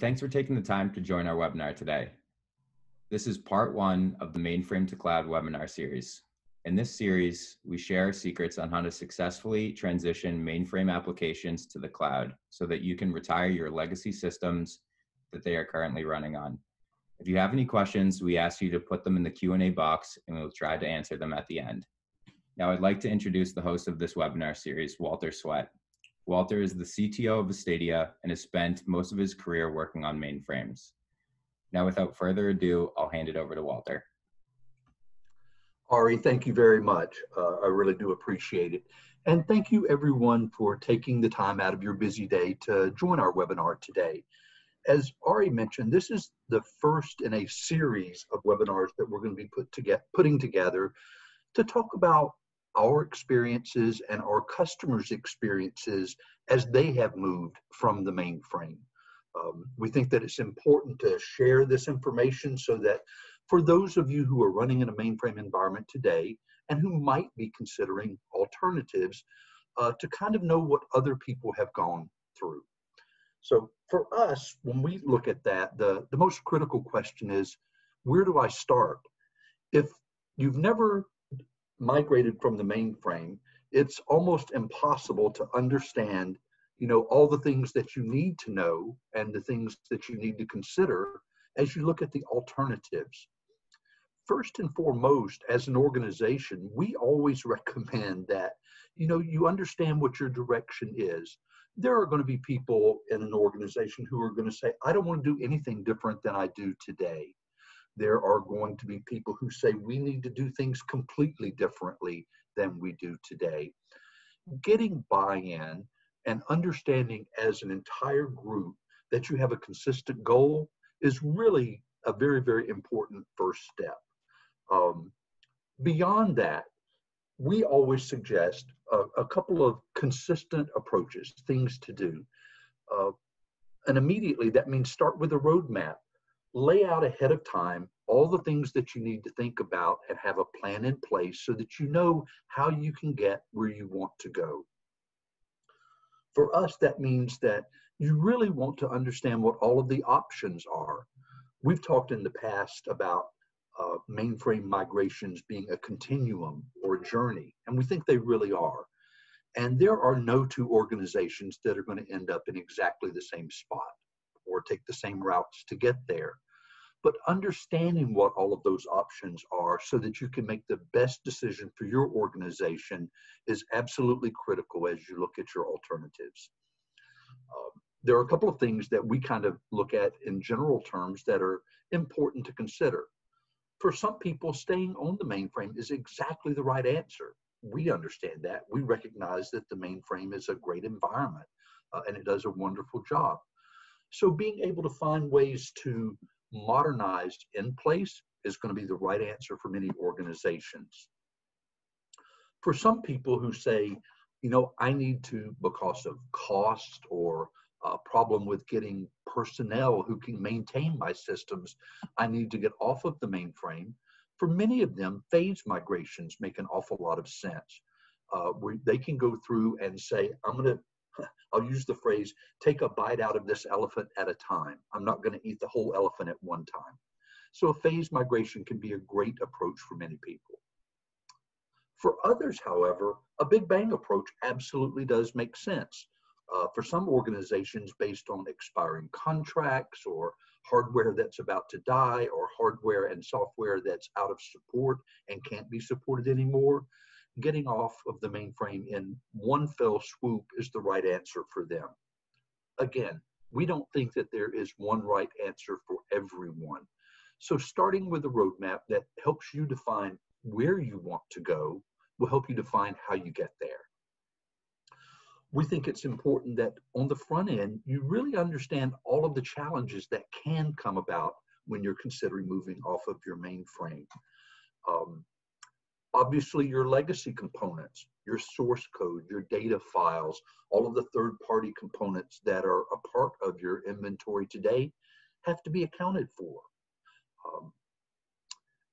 Thanks for taking the time to join our webinar today. This is part one of the Mainframe to Cloud webinar series. In this series, we share our secrets on how to successfully transition mainframe applications to the cloud so that you can retire your legacy systems that they are currently running on. If you have any questions, we ask you to put them in the Q&A box and we'll try to answer them at the end. Now I'd like to introduce the host of this webinar series, Walter Sweat. Walter is the CTO of Astadia and has spent most of his career working on mainframes. Now, without further ado, I'll hand it over to Walter. Ari, thank you very much. Uh, I really do appreciate it. And thank you everyone for taking the time out of your busy day to join our webinar today. As Ari mentioned, this is the first in a series of webinars that we're going to be put to get, putting together to talk about our experiences and our customers' experiences as they have moved from the mainframe. Um, we think that it's important to share this information so that for those of you who are running in a mainframe environment today and who might be considering alternatives, uh, to kind of know what other people have gone through. So for us, when we look at that, the, the most critical question is, where do I start? If you've never migrated from the mainframe, it's almost impossible to understand, you know, all the things that you need to know and the things that you need to consider as you look at the alternatives. First and foremost, as an organization, we always recommend that, you know, you understand what your direction is. There are going to be people in an organization who are going to say, I don't want to do anything different than I do today there are going to be people who say we need to do things completely differently than we do today. Getting buy in and understanding as an entire group that you have a consistent goal is really a very, very important first step. Um, beyond that, we always suggest a, a, couple of consistent approaches, things to do. Uh, and immediately that means start with a roadmap lay out ahead of time all the things that you need to think about and have a plan in place so that you know how you can get where you want to go. For us, that means that you really want to understand what all of the options are. We've talked in the past about uh, mainframe migrations being a continuum or a journey, and we think they really are. And there are no two organizations that are going to end up in exactly the same spot or take the same routes to get there. But understanding what all of those options are so that you can make the best decision for your organization is absolutely critical as you look at your alternatives. Um, there are a couple of things that we kind of look at in general terms that are important to consider. For some people, staying on the mainframe is exactly the right answer. We understand that. We recognize that the mainframe is a great environment uh, and it does a wonderful job. So being able to find ways to modernize in place is going to be the right answer for many organizations. For some people who say, you know, I need to, because of cost or a problem with getting personnel who can maintain my systems, I need to get off of the mainframe. For many of them, phase migrations make an awful lot of sense. Uh, where they can go through and say, I'm going to I'll use the phrase, take a bite out of this elephant at a time. I'm not going to eat the whole elephant at one time. So a phased migration can be a great approach for many people. For others, however, a big bang approach absolutely does make sense. Uh, for some organizations based on expiring contracts or hardware that's about to die or hardware and software that's out of support and can't be supported anymore, getting off of the mainframe in one fell swoop is the right answer for them. Again, we don't think that there is one right answer for everyone. So starting with a roadmap that helps you define where you want to go will help you define how you get there. We think it's important that on the front end, you really understand all of the challenges that can come about when you're considering moving off of your mainframe. Um, Obviously, your legacy components, your source code, your data files, all of the third party components that are a part of your inventory today have to be accounted for. Um,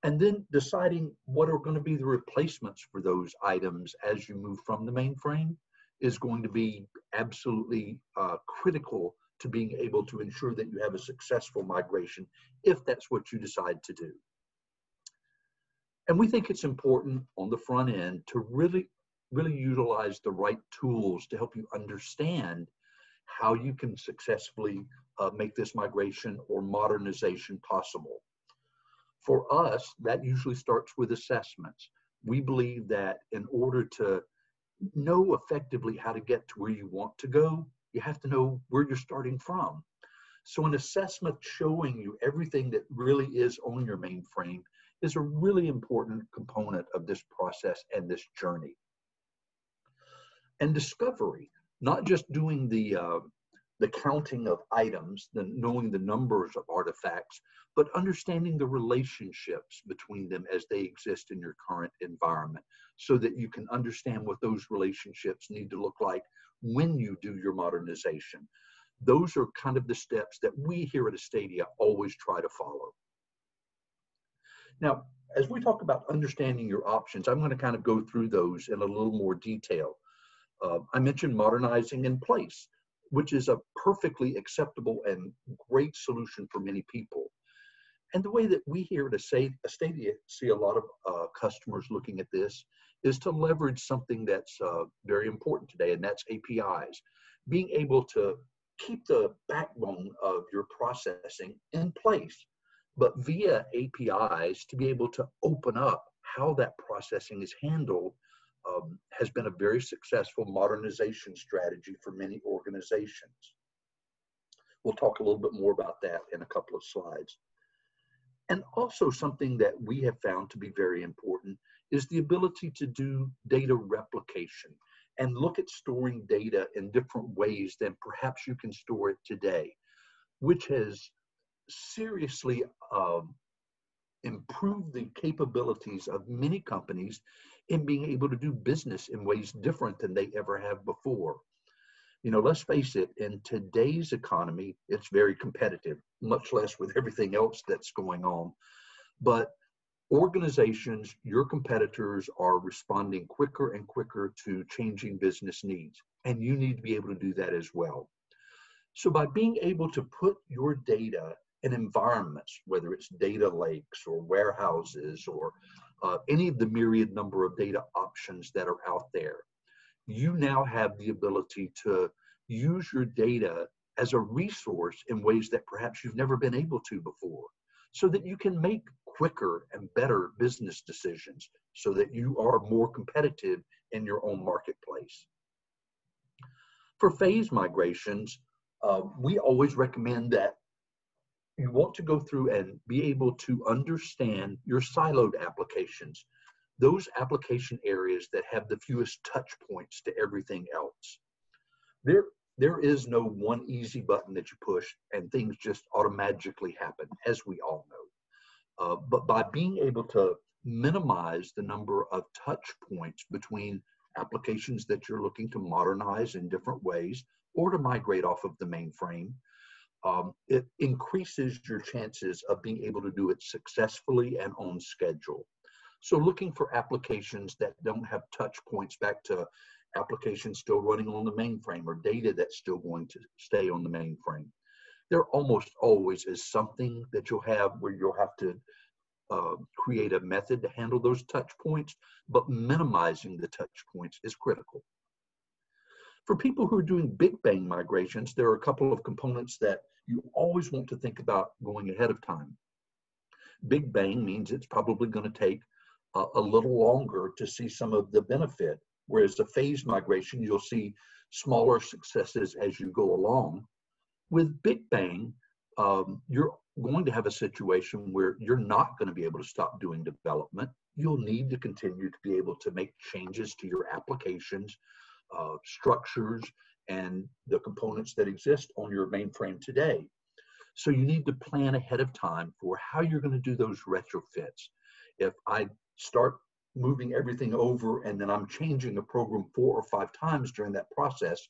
and then deciding what are going to be the replacements for those items as you move from the mainframe is going to be absolutely uh, critical to being able to ensure that you have a successful migration if that's what you decide to do. And we think it's important on the front end to really, really utilize the right tools to help you understand how you can successfully uh, make this migration or modernization possible. For us, that usually starts with assessments. We believe that in order to know effectively how to get to where you want to go, you have to know where you're starting from. So, an assessment showing you everything that really is on your mainframe is a really important component of this process and this journey. And discovery, not just doing the uh, the counting of items, the knowing the numbers of artifacts, but understanding the relationships between them as they exist in your current environment so that you can understand what those relationships need to look like when you do your modernization. Those are kind of the steps that we here at Astadia always try to follow. Now, as we talk about understanding your options, I'm going to kind of go through those in a little more detail. Uh, I mentioned modernizing in place, which is a perfectly acceptable and great solution for many people. And the way that we here at Astadia see a lot of uh, customers looking at this is to leverage something that's uh, very important today, and that's APIs. Being able to keep the backbone of your processing in place but via APIs to be able to open up how that processing is handled um, has been a very successful modernization strategy for many organizations. We'll talk a little bit more about that in a couple of slides. And also something that we have found to be very important is the ability to do data replication and look at storing data in different ways than perhaps you can store it today, which has seriously um, improve the capabilities of many companies in being able to do business in ways different than they ever have before. You know, let's face it, in today's economy, it's very competitive, much less with everything else that's going on. But organizations, your competitors are responding quicker and quicker to changing business needs, and you need to be able to do that as well. So, by being able to put your data in environments, whether it's data lakes or warehouses or uh, any of the myriad number of data options that are out there, you now have the ability to use your data as a resource in ways that perhaps you've never been able to before so that you can make quicker and better business decisions so that you are more competitive in your own marketplace. For phase migrations, uh, we always recommend that you want to go through and be able to understand your siloed applications, those application areas that have the fewest touch points to everything else. There, there is no one easy button that you push and things just automatically happen, as we all know. Uh, but by being able to minimize the number of touch points between applications that you're looking to modernize in different ways or to migrate off of the mainframe, um, it increases your chances of being able to do it successfully and on schedule. So looking for applications that don't have touch points back to applications still running on the mainframe or data that's still going to stay on the mainframe. There almost always is something that you'll have where you'll have to uh, create a method to handle those touch points, but minimizing the touch points is critical. For people who are doing big bang migrations, there are a couple of components that you always want to think about going ahead of time. Big bang means it's probably going to take a, a little longer to see some of the benefit, whereas the phase migration, you'll see smaller successes as you go along. With Big Bang, um, you're going to have a situation where you're not going to be able to stop doing development. You'll need to continue to be able to make changes to your applications, uh, structures, and the components that exist on your mainframe today. So you need to plan ahead of time for how you're going to do those retrofits. If I start moving everything over and then I'm changing a program four or five times during that process,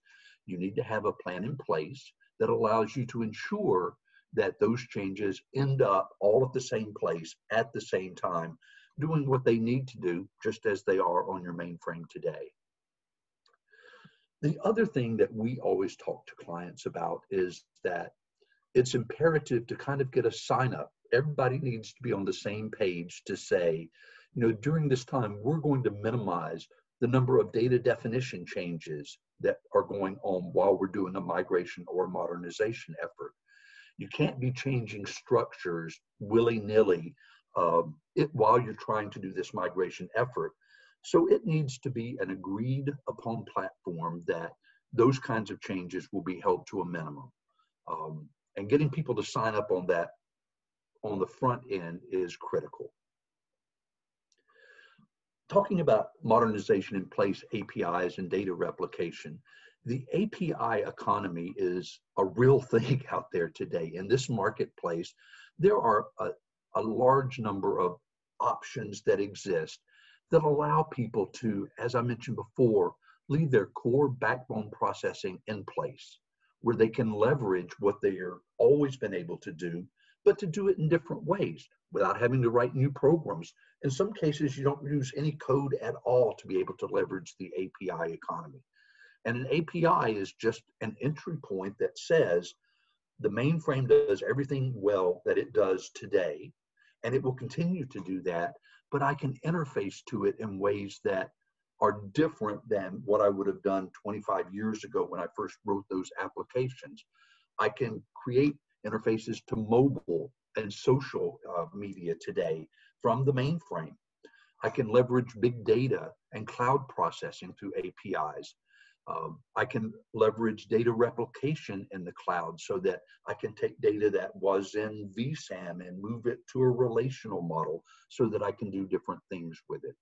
you need to have a plan in place that allows you to ensure that those changes end up all at the same place at the same time, doing what they need to do just as they are on your mainframe today. The other thing that we always talk to clients about is that it's imperative to kind of get a sign up. Everybody needs to be on the same page to say, you know, during this time, we're going to minimize the number of data definition changes that are going on while we're doing a migration or modernization effort. You can't be changing structures willy nilly um, while you're trying to do this migration effort. So it needs to be an agreed upon platform that those kinds of changes will be held to a minimum. Um, and getting people to sign up on that on the front end is critical. Talking about modernization in place, APIs and data replication, the API economy is a real thing out there today. In this marketplace, there are a, a large number of options that exist that allow people to, as I mentioned before, leave their core backbone processing in place where they can leverage what they are always been able to do, but to do it in different ways without having to write new programs. In some cases, you don't use any code at all to be able to leverage the API economy. And an API is just an entry point that says the mainframe does everything well that it does today, and it will continue to do that, but I can interface to it in ways that are different than what I would have done 25 years ago when I first wrote those applications. I can create interfaces to mobile and social uh, media today from the mainframe. I can leverage big data and cloud processing through APIs. Um, I can leverage data replication in the cloud so that I can take data that was in VSAM and move it to a relational model so that I can do different things with it.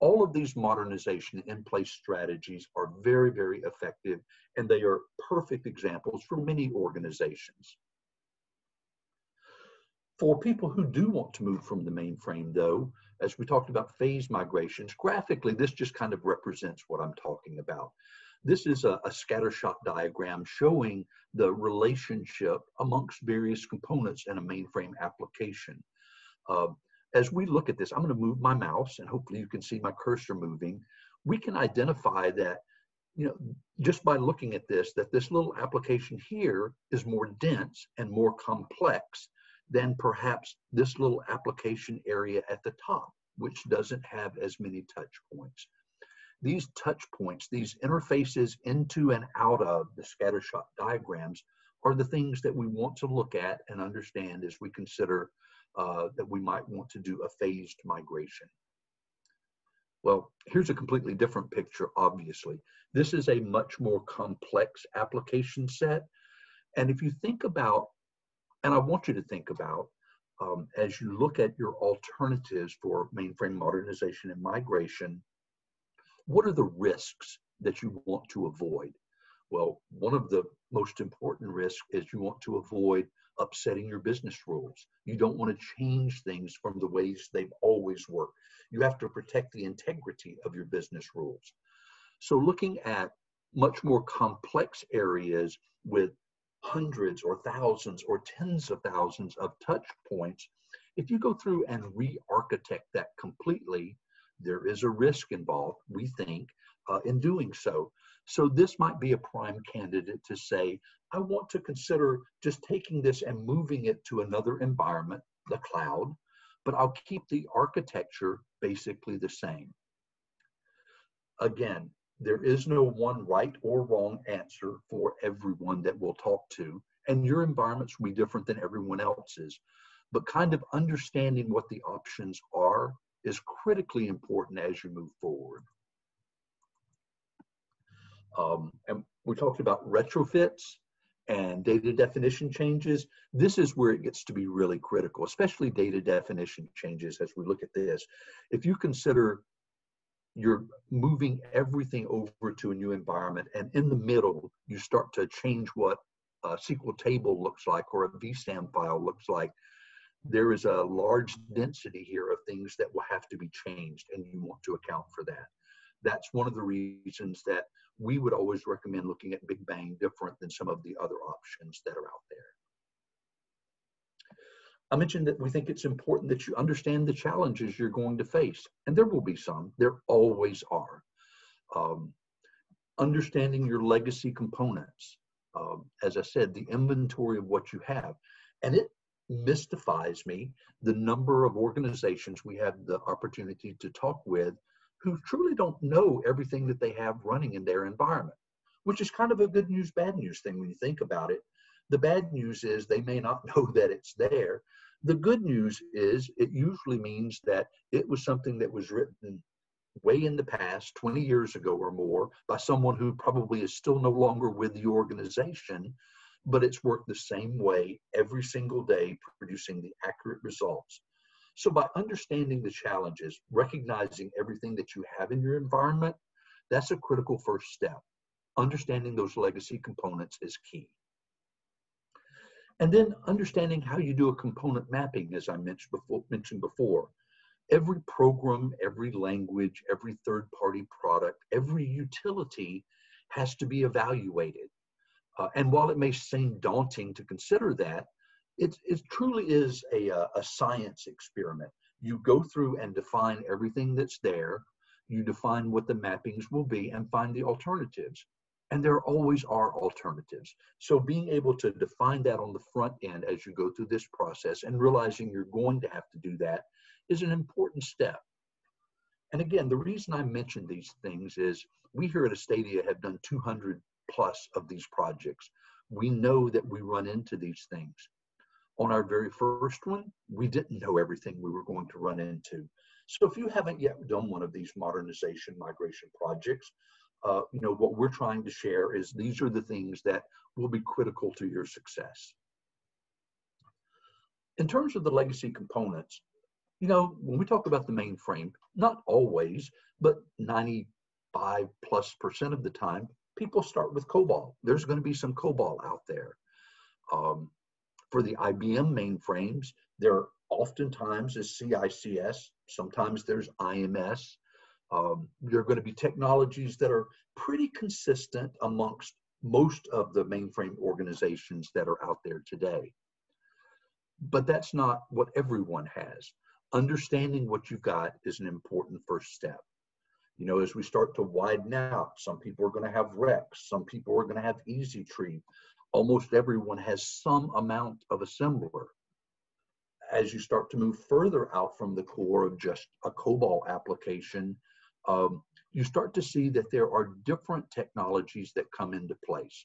All of these modernization in place strategies are very, very effective, and they are perfect examples for many organizations. For people who do want to move from the mainframe, though, as we talked about phase migrations, graphically, this just kind of represents what I'm talking about. This is a, a scattershot diagram showing the relationship amongst various components in a mainframe application. Uh, as we look at this, I'm going to move my mouse and hopefully you can see my cursor moving. We can identify that, you know, just by looking at this, that this little application here is more dense and more complex than perhaps this little application area at the top, which doesn't have as many touch points. These touch points, these interfaces into and out of the scattershot diagrams are the things that we want to look at and understand as we consider uh, that we might want to do a phased migration. Well, here's a completely different picture, obviously. This is a much more complex application set. And if you think about, and I want you to think about, um, as you look at your alternatives for mainframe modernization and migration, what are the risks that you want to avoid? Well, one of the most important risks is you want to avoid upsetting your business rules. You don't want to change things from the ways they've always worked. You have to protect the integrity of your business rules. So, looking at much more complex areas with hundreds or thousands or tens of thousands of touch points, if you go through and re architect that completely, there is a risk involved, we think, uh, in doing so. So this might be a prime candidate to say, I want to consider just taking this and moving it to another environment, the cloud, but I'll keep the architecture basically the same. Again, there is no one right or wrong answer for everyone that we'll talk to, and your environments will be different than everyone else's. But kind of understanding what the options are is critically important as you move forward. Um, and we talked about retrofits and data definition changes. This is where it gets to be really critical, especially data definition changes as we look at this. If you consider you're moving everything over to a new environment and in the middle you start to change what a SQL table looks like or a VSAM file looks like, there is a large density here of things that will have to be changed and you want to account for that. That's one of the reasons that we would always recommend looking at Big Bang different than some of the other options that are out there. I mentioned that we think it's important that you understand the challenges you're going to face, and there will be some, there always are. Um, understanding your legacy components. Um, as I said, the inventory of what you have. And it mystifies me the number of organizations we have the opportunity to talk with who truly don't know everything that they have running in their environment, which is kind of a good news, bad news thing when you think about it. The bad news is they may not know that it's there. The good news is it usually means that it was something that was written way in the past, 20 years ago or more, by someone who probably is still no longer with the organization, but it's worked the same way every single day, producing the accurate results. So, by understanding the challenges, recognizing everything that you have in your environment, that's a critical first step. Understanding those legacy components is key. And then understanding how you do a component mapping, as I mentioned before. Mentioned before every program, every language, every third party product, every utility has to be evaluated. Uh, and while it may seem daunting to consider that, it, it truly is a, a science experiment. You go through and define everything that's there, you define what the mappings will be, and find the alternatives. And there always are alternatives. So being able to define that on the front end as you go through this process and realizing you're going to have to do that is an important step. And again, the reason I mention these things is we here at Astadia have done 200 plus of these projects. We know that we run into these things. On our very first one, we didn't know everything we were going to run into. So if you haven't yet done one of these modernization migration projects, uh, you know, what we're trying to share is these are the things that will be critical to your success. In terms of the legacy components, you know, when we talk about the mainframe, not always, but 95 plus percent of the time, people start with COBOL. There's going to be some COBOL out there. Um, for the IBM mainframes, there oftentimes is CICS, sometimes there's IMS. Um, there are going to be technologies that are pretty consistent amongst most of the mainframe organizations that are out there today. But that's not what everyone has understanding what you've got is an important first step. You know, as we start to widen out, some people are going to have REXX, some people are going to have Easytrieve. Almost everyone has some amount of assembler. As you start to move further out from the core of just a COBOL application, um, you start to see that there are different technologies that come into place.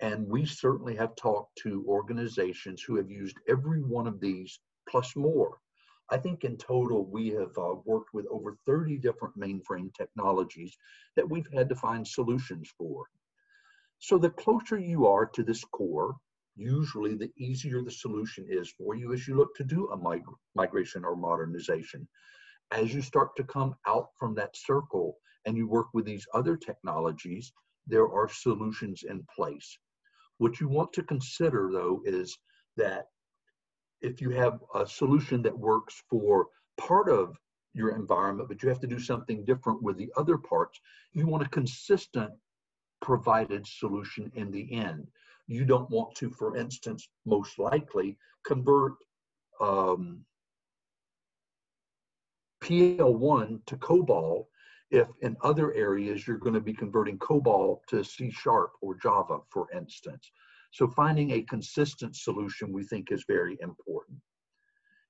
And we certainly have talked to organizations who have used every one of these plus more I think in total, we have uh, worked with over 30 different mainframe technologies that we've had to find solutions for. So the closer you are to this core, usually the easier the solution is for you as you look to do a mig migration or modernization. As you start to come out from that circle and you work with these other technologies, there are solutions in place. What you want to consider though is that if you have a solution that works for part of your environment, but you have to do something different with the other parts, you want a consistent provided solution in the end. You don't want to, for instance, most likely convert um, PL1 to COBOL if in other areas you're going to be converting COBOL to C Sharp or Java, for instance. So finding a consistent solution we think is very important.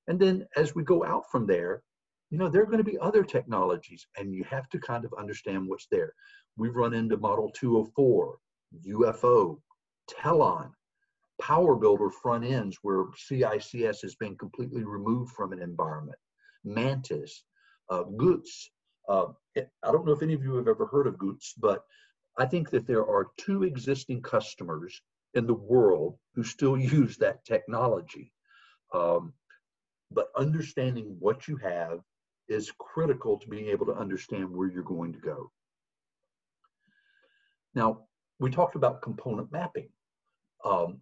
And then as we go out from there, you know, there are going to be other technologies and you have to kind of understand what's there. We've run into Model 204, UFO, Telon, Power Builder front ends where CICS has been completely removed from an environment, Mantis, uh, Goots. Uh, I don't know if any of you have ever heard of Goots, but I think that there are two existing customers in the world who still use that technology. Um, but understanding what you have is critical to being able to understand where you're going to go. Now, we talked about component mapping. Um,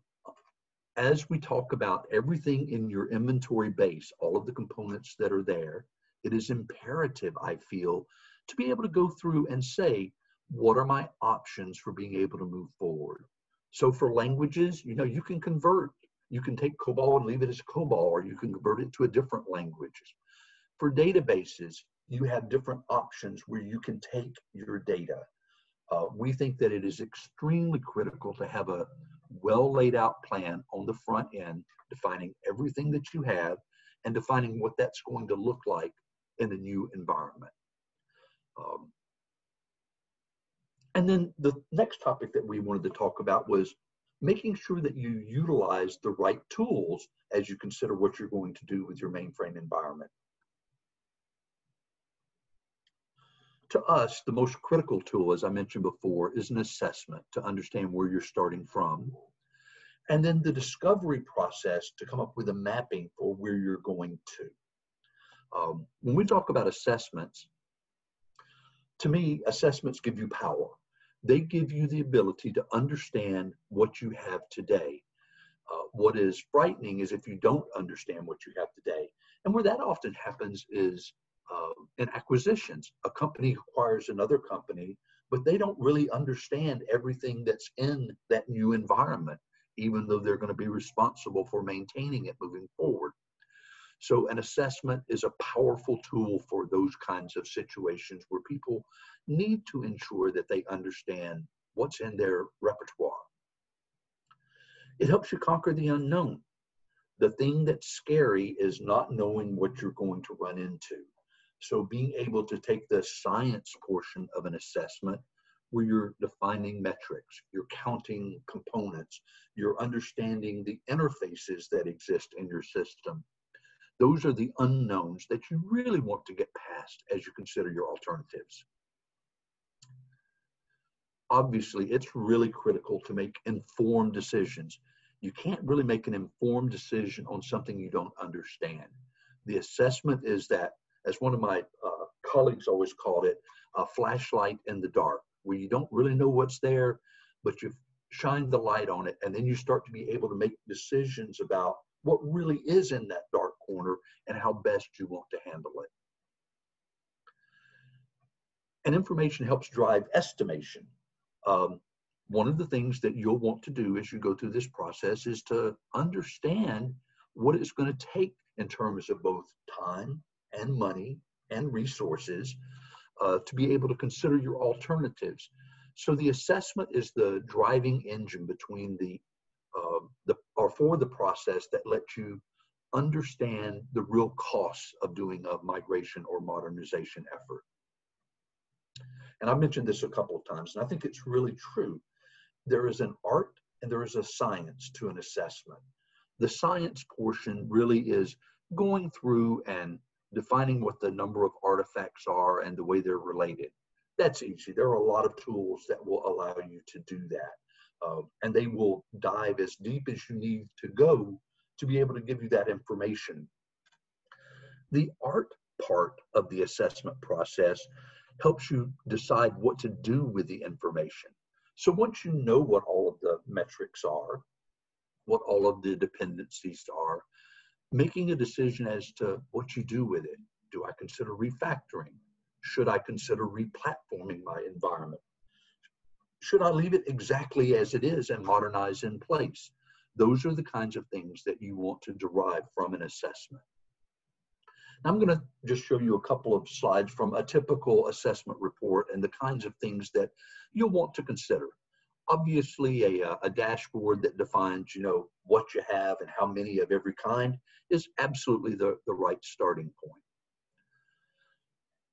as we talk about everything in your inventory base, all of the components that are there, it is imperative, I feel, to be able to go through and say, what are my options for being able to move forward? So for languages, you know, you can convert. You can take COBOL and leave it as COBOL, or you can convert it to a different language. For databases, you have different options where you can take your data. Uh, we think that it is extremely critical to have a well laid out plan on the front end, defining everything that you have and defining what that's going to look like in the new environment. Um, and then the next topic that we wanted to talk about was making sure that you utilize the right tools as you consider what you're going to do with your mainframe environment. To us, the most critical tool, as I mentioned before, is an assessment to understand where you're starting from. And then the discovery process to come up with a mapping for where you're going to. Um, when we talk about assessments, to me, assessments give you power. They give you the ability to understand what you have today. Uh, what is frightening is if you don't understand what you have today. And where that often happens is uh, in acquisitions. A company acquires another company, but they don't really understand everything that's in that new environment, even though they're going to be responsible for maintaining it moving forward. So, an assessment is a powerful tool for those kinds of situations where people need to ensure that they understand what's in their repertoire. It helps you conquer the unknown. The thing that's scary is not knowing what you're going to run into. So, being able to take the science portion of an assessment where you're defining metrics, you're counting components, you're understanding the interfaces that exist in your system, those are the unknowns that you really want to get past as you consider your alternatives. Obviously, it's really critical to make informed decisions. You can't really make an informed decision on something you don't understand. The assessment is that, as one of my uh, colleagues always called it, a flashlight in the dark, where you don't really know what's there, but you shine the light on it, and then you start to be able to make decisions about what really is in that dark corner and how best you want to handle it. And information helps drive estimation. Um, one of the things that you'll want to do as you go through this process is to understand what it's going to take in terms of both time and money and resources uh, to be able to consider your alternatives. So the assessment is the driving engine between the uh, the or for the process that lets you understand the real costs of doing a migration or modernization effort. And I've mentioned this a couple of times, and I think it's really true. There is an art and there is a science to an assessment. The science portion really is going through and defining what the number of artifacts are and the way they're related. That's easy. There are a lot of tools that will allow you to do that. Uh, and they will dive as deep as you need to go to be able to give you that information. The art part of the assessment process helps you decide what to do with the information. So once you know what all of the metrics are, what all of the dependencies are, making a decision as to what you do with it. Do I consider refactoring? Should I consider replatforming my environment? Should I leave it exactly as it is and modernize in place? Those are the kinds of things that you want to derive from an assessment. I'm going to just show you a couple of slides from a typical assessment report and the kinds of things that you'll want to consider. Obviously, a, uh, a dashboard that defines, you know, what you have and how many of every kind is absolutely the, the right starting point.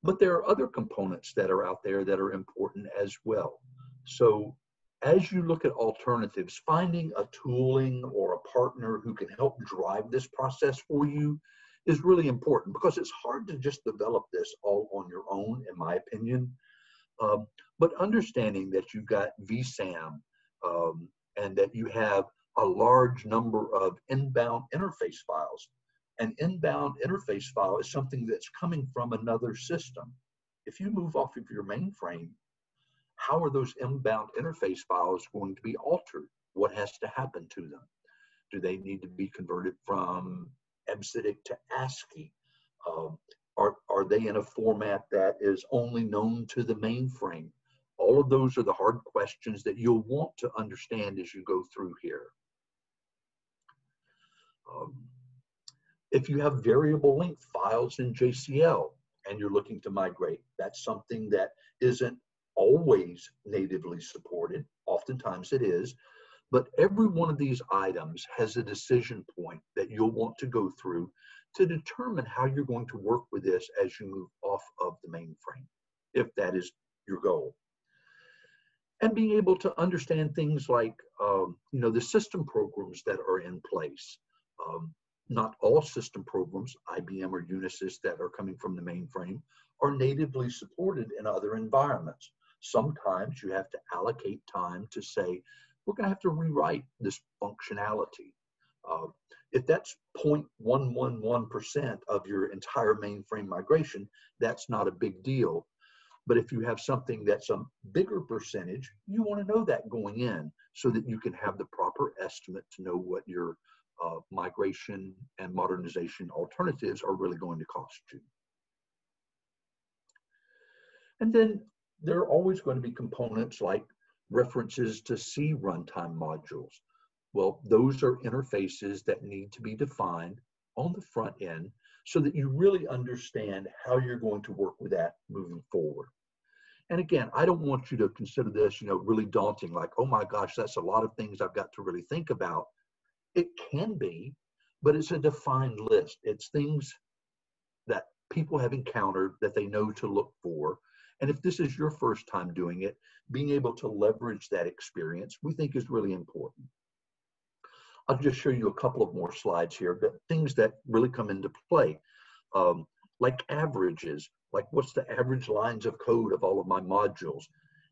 But there are other components that are out there that are important as well. So as you look at alternatives, finding a tooling or a partner who can help drive this process for you is really important because it's hard to just develop this all on your own, in my opinion. Um, but understanding that you've got VSAM um, and that you have a large number of inbound interface files. An inbound interface file is something that's coming from another system. If you move off of your mainframe how are those inbound interface files going to be altered? What has to happen to them? Do they need to be converted from EBCDIC to ASCII? Um, are, are they in a format that is only known to the mainframe? All of those are the hard questions that you'll want to understand as you go through here. Um, if you have variable length files in JCL and you're looking to migrate, that's something that isn't always natively supported. Oftentimes it is. But every one of these items has a decision point that you'll want to go through to determine how you're going to work with this as you move off of the mainframe, if that is your goal. And being able to understand things like, um, you know, the system programs that are in place. Um, not all system programs, IBM or Unisys that are coming from the mainframe, are natively supported in other environments. Sometimes you have to allocate time to say, we're going to have to rewrite this functionality. Uh, if that's 0.111% of your entire mainframe migration, that's not a big deal. But if you have something that's a bigger percentage, you want to know that going in so that you can have the proper estimate to know what your uh, migration and modernization alternatives are really going to cost you. And then there are always going to be components like references to C runtime modules. Well, those are interfaces that need to be defined on the front end so that you really understand how you're going to work with that moving forward. And again, I don't want you to consider this, you know, really daunting, like, oh my gosh, that's a lot of things I've got to really think about. It can be, but it's a defined list. It's things that people have encountered that they know to look for and if this is your first time doing it, being able to leverage that experience, we think is really important. I'll just show you a couple of more slides here, but things that really come into play, um, like averages, like what's the average lines of code of all of my modules?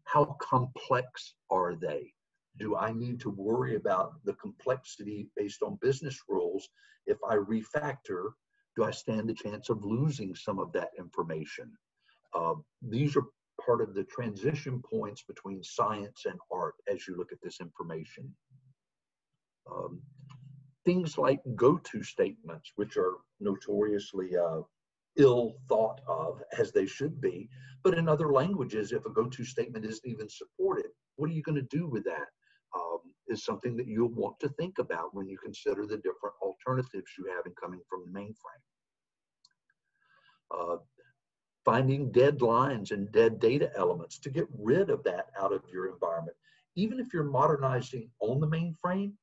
How complex are they? Do I need to worry about the complexity based on business rules? If I refactor, do I stand the chance of losing some of that information? Uh, these are part of the transition points between science and art as you look at this information. Um, things like go-to statements, which are notoriously uh, ill thought of as they should be, but in other languages, if a go-to statement isn't even supported, what are you going to do with that? Um, is something that you'll want to think about when you consider the different alternatives you have in coming from the mainframe. Uh, finding dead lines and dead data elements to get rid of that out of your environment. Even if you're modernizing on the mainframe,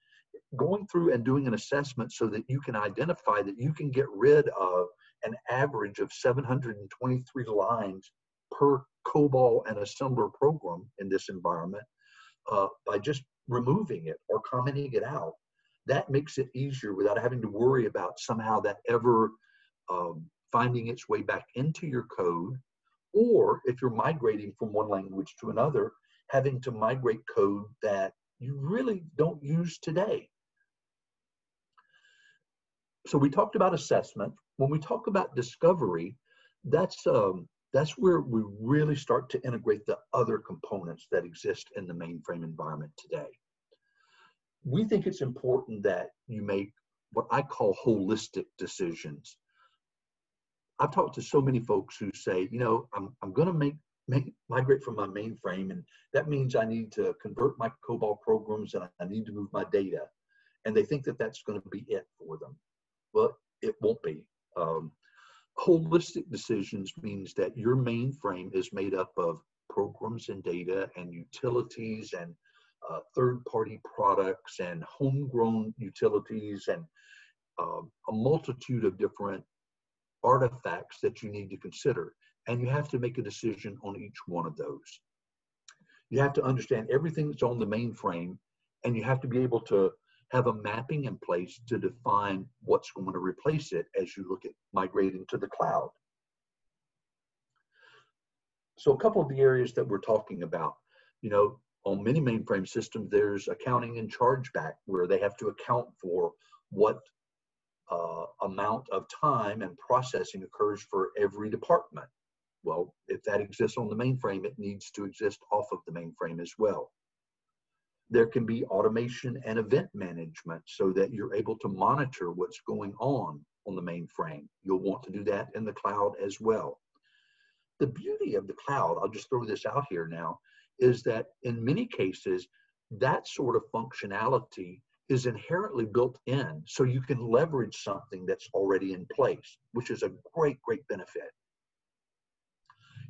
going through and doing an assessment so that you can identify that you can get rid of an average of 723 lines per COBOL and assembler program in this environment uh, by just removing it or commenting it out. That makes it easier without having to worry about somehow that ever um, finding its way back into your code, or if you're migrating from one language to another, having to migrate code that you really don't use today. So we talked about assessment. When we talk about discovery, that's um, that's where we really start to integrate the other components that exist in the mainframe environment today. We think it's important that you make what I call holistic decisions. I've talked to so many folks who say, you know, I'm, I'm going to make, make migrate from my mainframe, and that means I need to convert my COBOL programs and I need to move my data, and they think that that's going to be it for them. Well, it won't be. Um, holistic decisions means that your mainframe is made up of programs and data and utilities and uh, third-party products and homegrown utilities and uh, a multitude of different artifacts that you need to consider. And you have to make a decision on each one of those. You have to understand everything that's on the mainframe, and you have to be able to have a mapping in place to define what's going to replace it as you look at migrating to the cloud. So a couple of the areas that we're talking about, you know, on many mainframe systems, there's accounting and chargeback where they have to account for what uh, amount of time and processing occurs for every department. Well, if that exists on the mainframe, it needs to exist off of the mainframe as well. There can be automation and event management so that you're able to monitor what's going on on the mainframe. You'll want to do that in the cloud as well. The beauty of the cloud, I'll just throw this out here now, is that in many cases, that sort of functionality is inherently built in so you can leverage something that's already in place, which is a great, great benefit.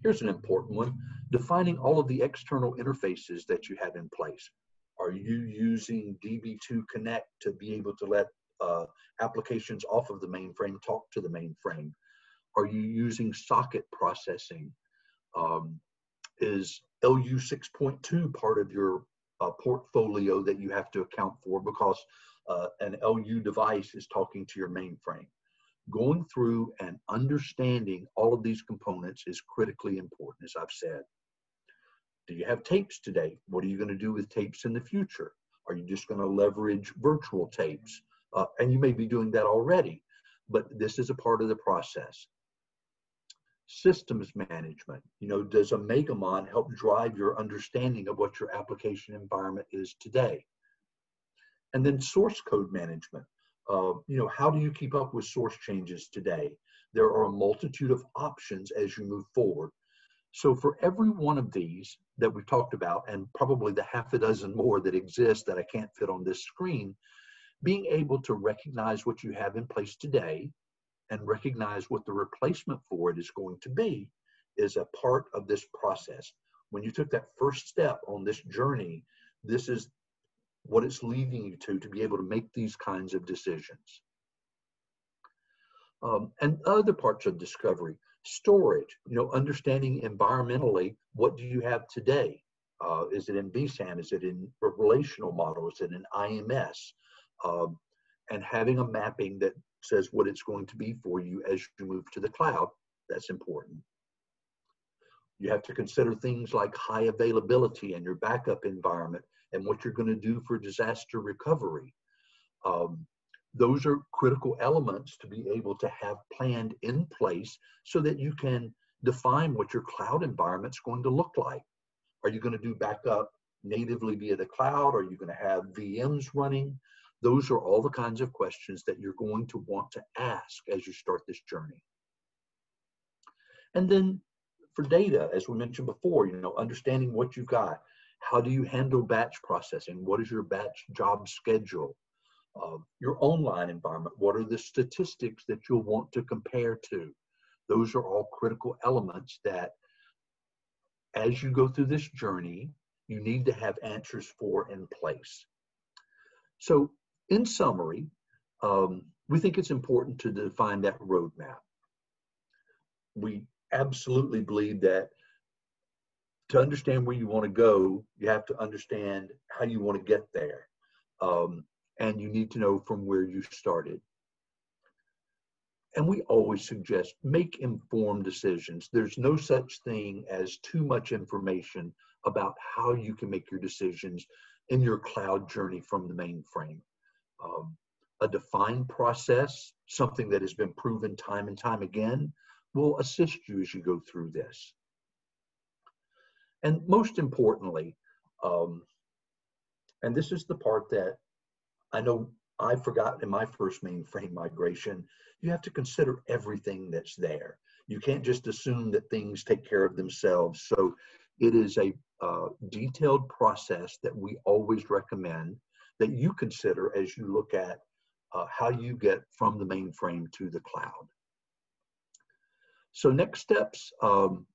Here's an important one, defining all of the external interfaces that you have in place. Are you using DB2 Connect to be able to let uh, applications off of the mainframe talk to the mainframe? Are you using socket processing? Um, is LU 6.2 part of your uh, portfolio that you have to account for because uh, an LU device is talking to your mainframe? Going through and understanding all of these components is critically important, as I've said. Do you have tapes today? What are you going to do with tapes in the future? Are you just going to leverage virtual tapes? Uh, and you may be doing that already, but this is a part of the process. Systems management. You know, does Omegamon help drive your understanding of what your application environment is today? And then source code management. Uh, you know, how do you keep up with source changes today? There are a multitude of options as you move forward. So for every one of these that we've talked about, and probably the half a dozen more that exist that I can't fit on this screen, being able to recognize what you have in place today and recognize what the replacement for it is going to be is a part of this process. When you took that first step on this journey, this is what it's leading you to to be able to make these kinds of decisions. Um, and other parts of discovery, storage, you know, understanding environmentally, what do you have today? Uh, is it in VSAM? Is it in relational model? Is it in IMS? Um, and having a mapping that says what it's going to be for you as you move to the cloud, that's important. You have to consider things like high availability and your backup environment and what you're going to do for disaster recovery. Um, those are critical elements to be able to have planned in place so that you can define what your cloud environment's going to look like. Are you going to do backup natively via the cloud? Are you going to have VMs running? Those are all the kinds of questions that you're going to want to ask as you start this journey. And then for data, as we mentioned before, you know, understanding what you've got. How do you handle batch processing? What is your batch job schedule? Uh, your online environment, what are the statistics that you'll want to compare to? Those are all critical elements that as you go through this journey, you need to have answers for in place. So in summary, um, we think it's important to define that roadmap. We absolutely believe that to understand where you want to go, you have to understand how you want to get there. Um, and you need to know from where you started. And we always suggest make informed decisions. There's no such thing as too much information about how you can make your decisions in your cloud journey from the mainframe um, a defined process, something that has been proven time and time again, will assist you as you go through this. And most importantly, um, and this is the part that I know I forgot in my first mainframe migration, you have to consider everything that's there. You can't just assume that things take care of themselves. So it is a uh, detailed process that we always recommend that you consider as you look at uh, how you get from the mainframe to the cloud. So next steps, um,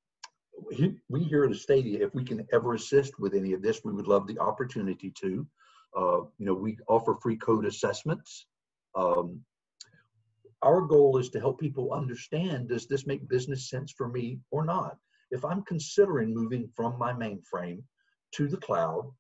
we here at Astadia, if we can ever assist with any of this, we would love the opportunity to. Uh, you know, we offer free code assessments. Um, our goal is to help people understand, does this make business sense for me or not? If I'm considering moving from my mainframe to the cloud,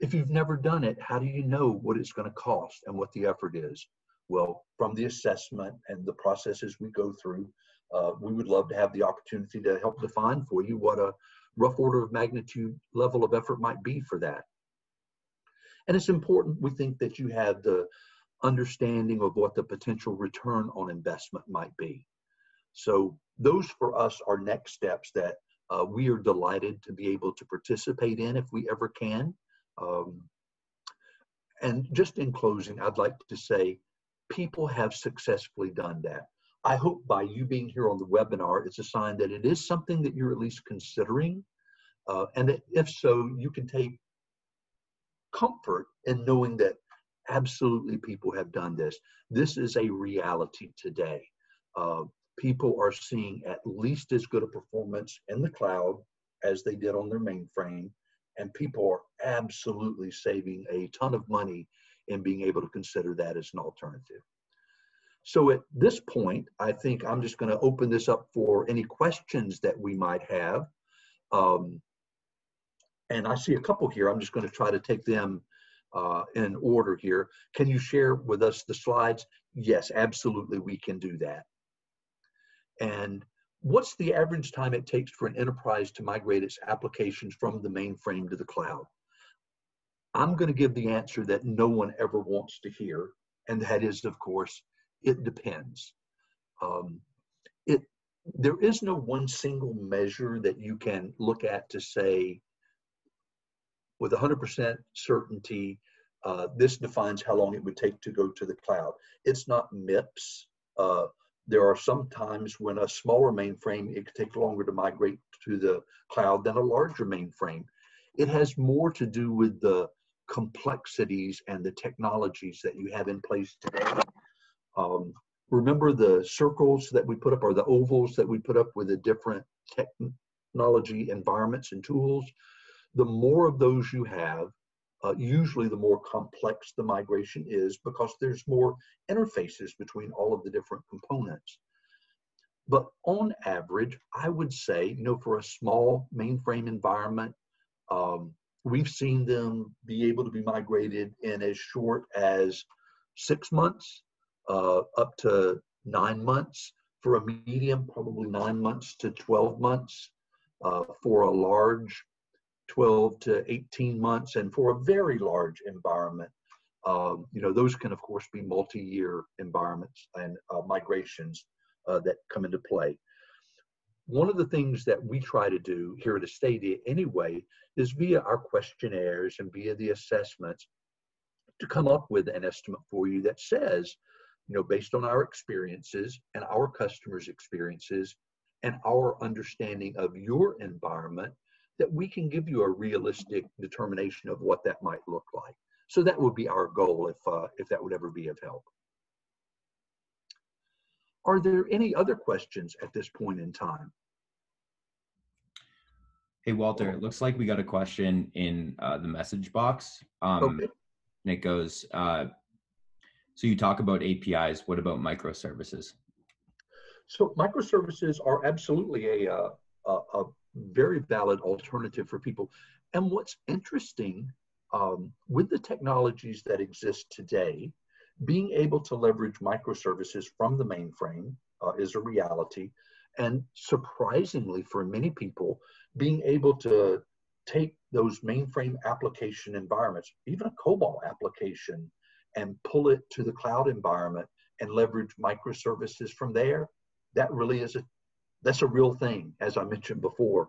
if you've never done it, how do you know what it's going to cost and what the effort is? Well, from the assessment and the processes we go through, uh, we would love to have the opportunity to help define for you what a rough order of magnitude level of effort might be for that. And it's important, we think, that you have the understanding of what the potential return on investment might be. So those for us are next steps that uh, we are delighted to be able to participate in if we ever can. Um, and just in closing, I'd like to say people have successfully done that. I hope by you being here on the webinar, it's a sign that it is something that you're at least considering. Uh, and that if so, you can take comfort in knowing that absolutely people have done this. This is a reality today. Uh, people are seeing at least as good a performance in the cloud as they did on their mainframe. And people are absolutely saving a ton of money in being able to consider that as an alternative. So at this point, I think I'm just going to open this up for any questions that we might have. Um, and I see a couple here. I'm just going to try to take them uh, in order here. Can you share with us the slides? Yes, absolutely, we can do that. And what's the average time it takes for an enterprise to migrate its applications from the mainframe to the cloud? I'm going to give the answer that no one ever wants to hear, and that is, of course, it depends. Um, it there is no one single measure that you can look at to say with 100% certainty uh, this defines how long it would take to go to the cloud. It's not MIPS. Uh, there are some times when a smaller mainframe, it could take longer to migrate to the cloud than a larger mainframe. It has more to do with the complexities and the technologies that you have in place today. Um, remember the circles that we put up or the ovals that we put up with the different technology environments and tools? The more of those you have, uh, usually the more complex the migration is because there's more interfaces between all of the different components. But on average, I would say, you know, for a small mainframe environment, um, we've seen them be able to be migrated in as short as six months uh, up to nine months. For a medium, probably nine months to 12 months. Uh, for a large, 12 to 18 months. And for a very large environment, um, you know, those can, of course, be multi-year environments and uh, migrations uh, that come into play one of the things that we try to do here at Astadia anyway is via our questionnaires and via the assessments to come up with an estimate for you that says, you know, based on our experiences and our customers' experiences and our understanding of your environment, that we can give you a realistic determination of what that might look like. So that would be our goal if, uh, if that would ever be of help. Are there any other questions at this point in time? Hey, Walter, it looks like we got a question in uh, the message box. Um, okay. And it goes, uh, so you talk about APIs, what about microservices? So microservices are absolutely a, uh, a, a very valid alternative for people. And what's interesting um, with the technologies that exist today, being able to leverage microservices from the mainframe uh, is a reality. And surprisingly, for many people, being able to take those mainframe application environments, even a COBOL application, and pull it to the cloud environment and leverage microservices from there, that really is a that's a real thing. As I mentioned before,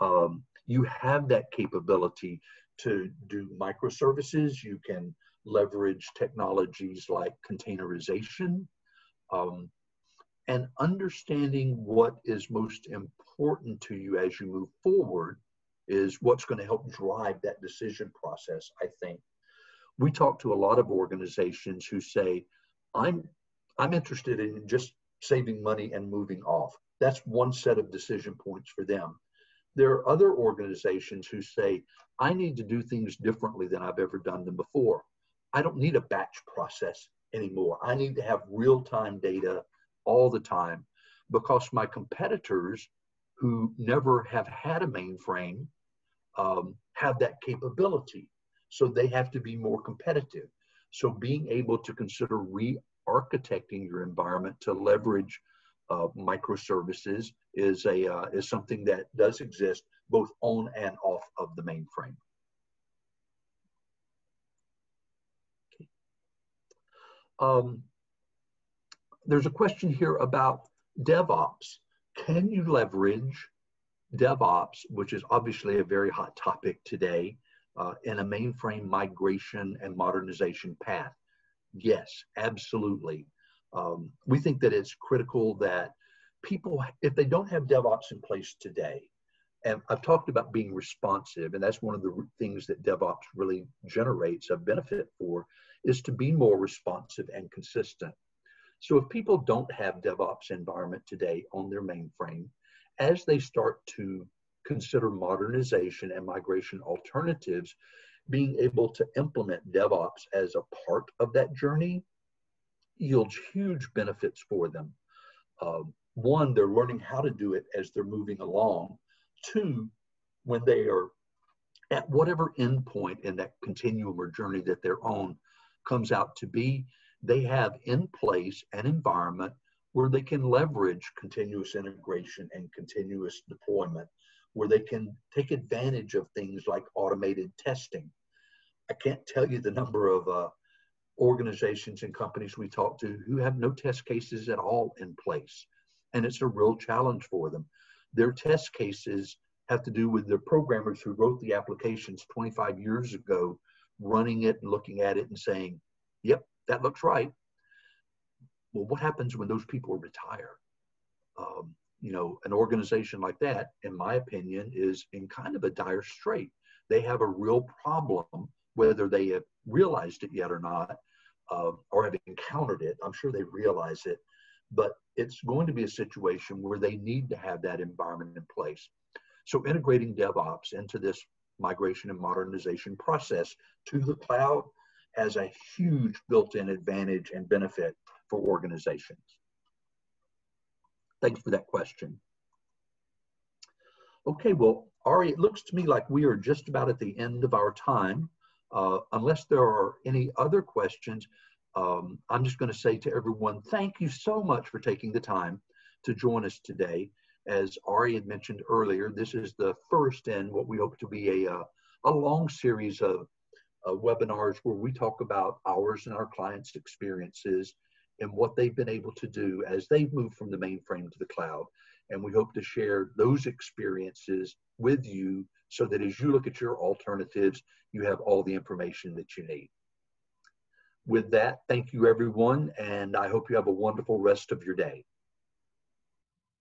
um, you have that capability to do microservices. You can leverage technologies like containerization um, and understanding what is most important to you as you move forward is what's going to help drive that decision process i think we talk to a lot of organizations who say i'm i'm interested in just saving money and moving off that's one set of decision points for them there are other organizations who say i need to do things differently than i've ever done them before I don't need a batch process anymore. I need to have real time data all the time because my competitors who never have had a mainframe um, have that capability. So they have to be more competitive. So being able to consider re architecting your environment to leverage uh, microservices is a uh, is something that does exist both on and off of the mainframe. Um, there's a question here about DevOps. Can you leverage DevOps, which is obviously a very hot topic today, uh, in a mainframe migration and modernization path? Yes, absolutely. Um, we think that it's critical that people, if they don't have DevOps in place today, and I've talked about being responsive, and that's one of the things that DevOps really generates a benefit for, is to be more responsive and consistent. So if people don't have DevOps environment today on their mainframe, as they start to consider modernization and migration alternatives, being able to implement DevOps as a part of that journey yields huge benefits for them. Uh, one, they're learning how to do it as they're moving along. Two, when they are at whatever endpoint in that continuum or journey that they're on comes out to be, they have in place an environment where they can leverage continuous integration and continuous deployment, where they can take advantage of things like automated testing. I can't tell you the number of uh, organizations and companies we talk to who have no test cases at all in place. And it's a real challenge for them. Their test cases have to do with the programmers who wrote the applications 25 years ago, running it and looking at it and saying, yep, that looks right. Well, what happens when those people retire? Um, you know, an organization like that, in my opinion, is in kind of a dire strait. They have a real problem, whether they have realized it yet or not, uh, or have encountered it. I'm sure they realize it, but it's going to be a situation where they need to have that environment in place. So integrating DevOps into this migration and modernization process to the cloud has a huge built-in advantage and benefit for organizations. Thanks for that question. Okay, well, Ari, it looks to me like we are just about at the end of our time. Uh, unless there are any other questions, um, I'm just going to say to everyone, thank you so much for taking the time to join us today. As Ari had mentioned earlier, this is the first in what we hope to be a, uh, a long series of uh, webinars where we talk about ours and our clients' experiences and what they've been able to do as they've moved from the mainframe to the cloud. And we hope to share those experiences with you so that as you look at your alternatives, you have all the information that you need. With that, thank you everyone, and I hope you have a wonderful rest of your day.